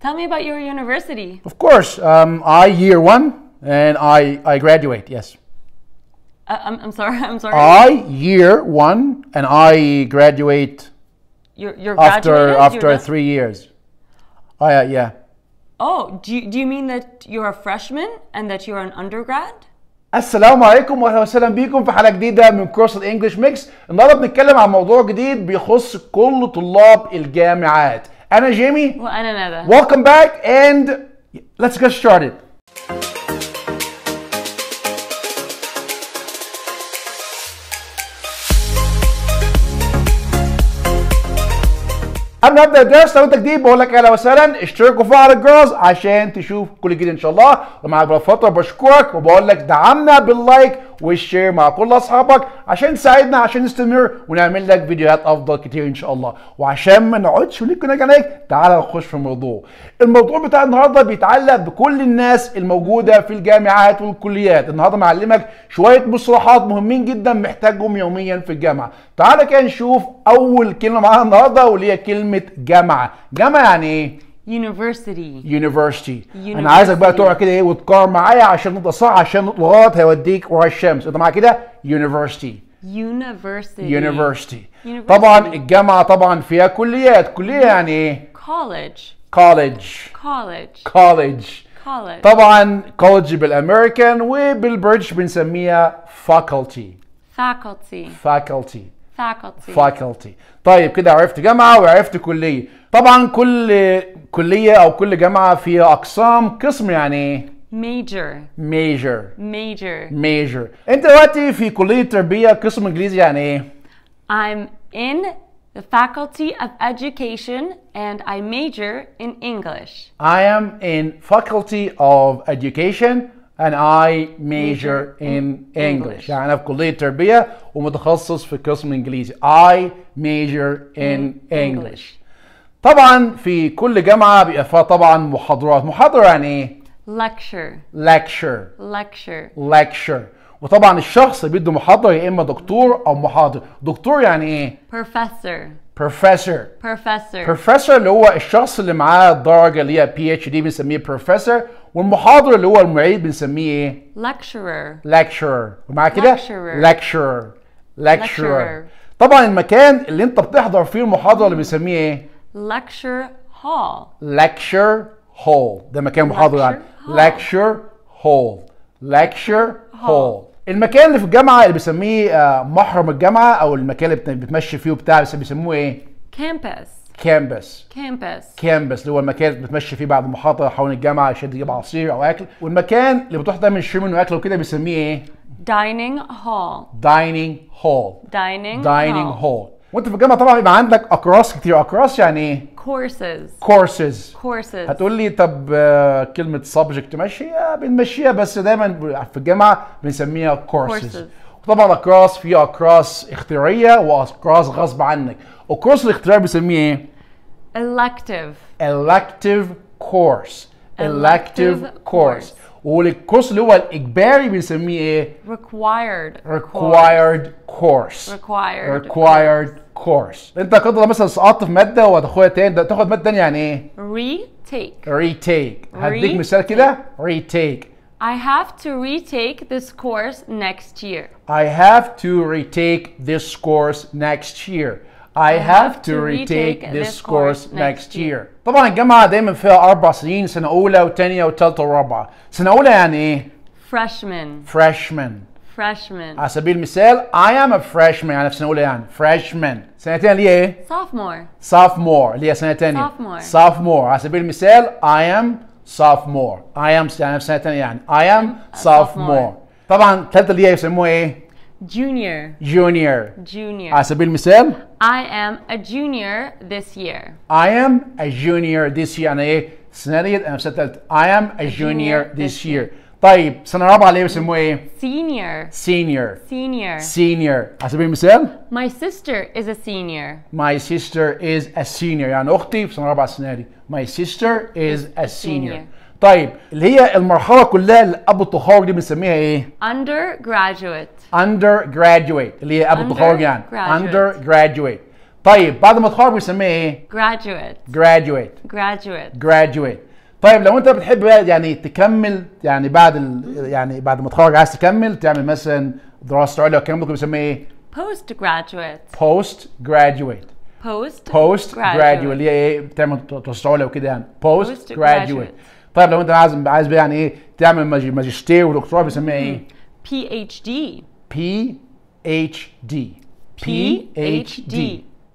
Tell me about your university. Of course, um, I year one and I I graduate. Yes, Uh, I'm, I'm sorry. I'm sorry. I year one and I graduate you're you're after graduated? after You're done? three years. Oh yeah, yeah. Oh, do you, do you mean that you're a freshman and that you're an undergrad? السلام عليكم واهلا وسهلا بيكم في حلقه جديده من كورس الانجليش ميكس النهارده بنتكلم عن موضوع جديد بيخص كل طلاب الجامعات Anna Jamie. Well, Anna Welcome back and let's get started. قبل ما ابدا الدرس؟ لو أنت جديد بقول لك أهلا وسهلا. اشترك وفعل الجرس عشان تشوف كل جديد إن شاء الله. ومع الفترة بشكرك وبقول لك دعمنا باللايك والشير مع كل أصحابك عشان تساعدنا عشان نستمر ونعمل لك فيديوهات أفضل كتير إن شاء الله. وعشان ما نقعدش ونكون عليك تعالى نخش في الموضوع. الموضوع بتاع النهارده بيتعلق بكل الناس الموجودة في الجامعات والكليات. النهارده معلمك شوية مصطلحات مهمين جدا محتاجهم يوميا في الجامعة. تعالى كده نشوف أول كلمة معانا النهارده واللي هي كلمة جامعه جامعه يعني إيه University. University أنا عايزك بقى. تقعد كده إيه وتقارن معايا عشان نطق صح عشان نطق غلط هيوديك ورا الشمس أنت معايا كده University University. University University. طبعا الجامعة طبعا فيها كليات كلية يعني إيه College. College College. College College. طبعا College بالامريكان وبال British بنسميها Faculty Faculty. Faculty Faculty. Faculty طيب كده عرفت جامعة وعرفت كلية طبعا كل كلية أو كل جامعة فيها أقسام قسم يعني إيه Major. Major Major. Major أنت دلوقتي في كلية تربية قسم إنجليزي يعني إيه I'm in the Faculty of Education and I major in English. I am in faculty of education and I major in English English. يعني أنا في كلية تربية ومتخصص في قسم إنجليزي I major in English طبعا في كل جامعة بيبقى فيها طبعا محاضرات محاضرة يعني إيه؟ Lecture. lecture Lecture. lecture وطبعا الشخص بيدي محاضرة يا إما دكتور أو محاضر دكتور يعني إيه؟ Professor. professor Professor. professor اللي هو الشخص اللي معاه الدرجه اللي هي PhD بنسميه بروفيسور والمحاضر اللي هو المعيد بنسميه إيه؟ Lecturer. lecturer ومع كده Lecturer. lecturer. طبعا المكان اللي أنت بتحضر فيه المحاضرة اللي بنسميه إيه؟ Lecture hall. lecture hall ده مكان محاضرة يعني lecture hall lecture hall المكان اللي في الجامعة اللي بنسميه آه، محرم الجامعة أو المكان اللي بت- بتمشي فيه وبتاع بيسموه إيه؟ Campus. Campus Campus. Campus اللي هو المكان اللي بتمشي فيه بعد المحاضرة حوالين الجامعة عشان تجيب عصير أو أكل والمكان اللي بتروح تعمل تشتري منه اكل وكده بنسميه إيه؟ Dining hall. Dining hall Dining. hall وانت في الجامعة طبعا بيبقى عندك اقراص كتير اقراص يعني إيه؟ Courses. Courses Courses. هتقول لي طب آه، كلمة subject ماشي بنمشيها بس دايما في الجامعة بنسميها كورسز. وطبعا الاقراص في اقراص اختياريه واقراص غصب عنك الكورس الاختياري بنسميه إيه؟ Elective. elective course elective Elective course course. والكورس اللي هو الاجباري بنسميه ايه Required. required course Required. required course انت كده مثلا سقطت في ماده وهتاخدها تاني ده تاخد ماده تانيه يعني ايه Retake. retake هديك Retake. مثال كده retake I have to retake this course next year. I have to retake this course next year I have to retake this course next year طبعا الجامعة دايما فيها أربع سنين سنة أولى وتانية وتالتة ورابعة سنة أولى يعني إيه؟ Freshman. freshman Freshman. على سبيل المثال I am a freshman يعني في سنة أولى يعني freshman سنة تانية اللي هي إيه؟ Sophomore. sophomore اللي هي سنة تانية Sophomore. sophomore على سبيل المثال I am sophomore I am يعني في سنة تانية يعني I am sophomore طبعا التالتة اللي هي يسموها إيه؟ Junior. junior Junior. على سبيل المثال I am a junior this year. I am a junior this year يعني ايه السنة دي انا في سنة تالتة I am a junior this year طيب سنة رابعة اللي هي بيسموها ايه Senior. senior Senior. senior على سبيل المثال My sister is a senior. my sister is a senior يعني اختي في سنة رابعة السنة دي my sister is a senior senior. طيب اللي هي المرحلة كلها اللي قبل التخرج دي بنسميها إيه؟ Undergraduate. undergraduate اللي هي قبل التخرج يعني. Undergraduate. طيب بعد ما تخرج بنسميه إيه؟ Graduate. Graduate. Graduate. Graduate. طيب لو أنت بتحب بقى يعني تكمل يعني بعد ال... يعني بعد ما تخرج عايز تكمل تعمل مثلا دراسة عليا والكلام ده كله بنسميه إيه؟ Postgraduate. Post graduate post post graduate اللي هي إيه؟ بتعمل دراسة عليا وكده يعني. Post Postgraduate. graduate طيب لو أنت عايز عايز بقى يعني إيه تعمل ماجستير ودكتوراه بنسميها إيه؟ PhD PhD PhD.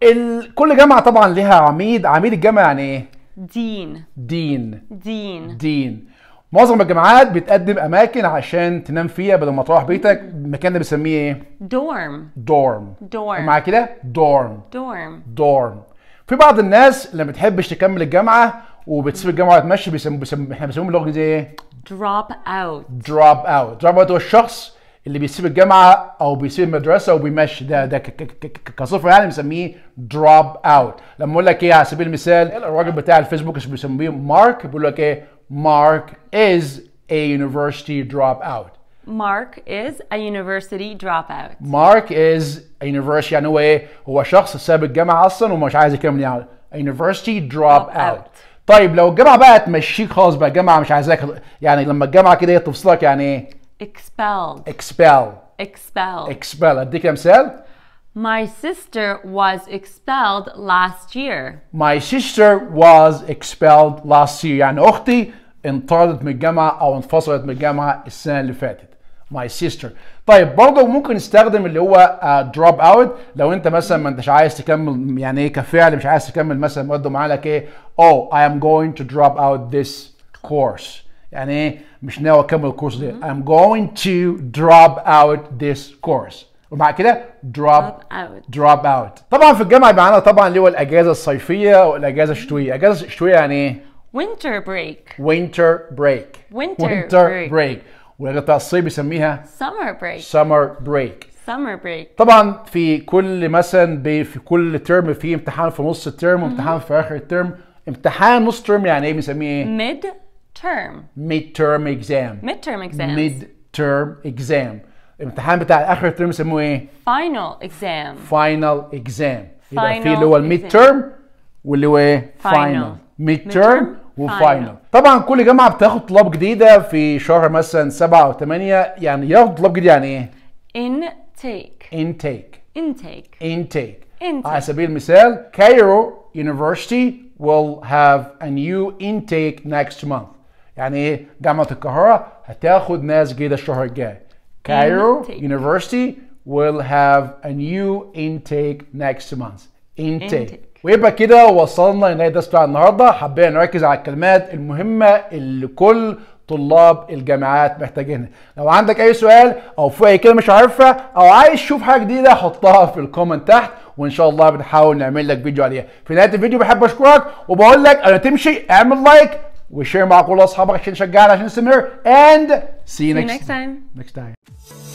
ال... كل جامعة طبعا ليها عميد عميد الجامعة يعني إيه؟ dean dean. dean dean. معظم الجامعات بتقدم أماكن عشان تنام فيها بدل ما تروح بيتك. المكان ده بنسميه إيه؟ dorm dorm. dorm مع كده dorm. dorm dorm. في بعض الناس اللي ما بتحبش تكمل الجامعة وبتسيب الجامعة وتمشي بيسم بيسم إحنا بنسميهم باللغة الانجليزيه إيه؟ Drop out. Drop out Drop out هو الشخص اللي بيسيب الجامعة أو بيسيب المدرسة وبيمشي. ده ده ك- ك- ك- كصفر يعني بنسميه drop out لما أقول لك إيه على سبيل المثال الراجل بتاع الفيسبوك اللي بيسميه مارك بيقول لك إيه؟ مارك is a university dropout Mark is a university dropout مارك is a university. يعني هو إيه؟ هو شخص ساب الجامعة أصلا ومش عايز يكمل يعني. A university drop Drop out. طيب لو الجامعة بقى تمشيك خالص بقى الجامعة مش عايزاك يعني لما الجامعة كده هي تفصلك يعني إيه expelled. Expel expelled. expel أديك مثال. My sister was expelled last year. My sister was expelled last year. يعني أختي انطردت من الجامعة أو انفصلت من الجامعة السنة اللي فاتت. My sister. طيب برضه ممكن نستخدم اللي هو uh, drop out لو أنت مثلا ما أنتش عايز تكمل يعني إيه كفعل مش عايز تكمل مثلا برضه معاه لك إيه Oh I am going to drop out this course. يعني إيه مش ناوي أكمل الكورس ده. I'm going to drop out this course. وبعد كده drop Drop out. drop out طبعا في الجامعة عندنا طبعا اللي هو الأجازة الصيفية والأجازة الشتوية الاجازه الشتوية يعني إيه winter break winter break Winter winter break. break بتاع الصيف بيسميها summer break. summer break summer break. طبعا في كل مثلا في كل ترم في امتحان في نص الترم وامتحان في آخر الترم امتحان نص ترم يعني إيه بنسميه إيه؟ Mid term mid term exam midterm exams. mid term exam الامتحان بتاع آخر الترم يسموه إيه؟ Final exam. final exam يبقى في اللي هو ال mid. term واللي هو إيه؟ Final. final mid term و final طبعا كل جامعه بتاخد طلاب جديده في شهر مثلا 7 أو 8 يعني ياخد طلاب جديد يعني إيه؟ Intake. Intake. Intake. Intake, intake. على سبيل المثال Cairo University will have a new intake next month. يعني إيه؟ جامعة القاهرة هتاخد ناس جديدة الشهر الجاي. Cairo University will have a new intake next month. Intake, intake. ويبقى كده وصلنا لنهاية الدرس بتاع النهارده. حابين نركز على الكلمات المهمة اللي كل طلاب الجامعات محتاجينها. لو عندك أي سؤال أو في أي كلمة مش عارفها أو عايز تشوف حاجة جديدة حطها في ال comment تحت وإن شاء الله بنحاول نعمل لك فيديو عليها. في نهاية الفيديو بحب أشكرك وبقول لك قبل ما تمشي اعمل like و share مع كل أصحابك عشان تشجعنا عشان نستمر and see you see you next, next time. next time.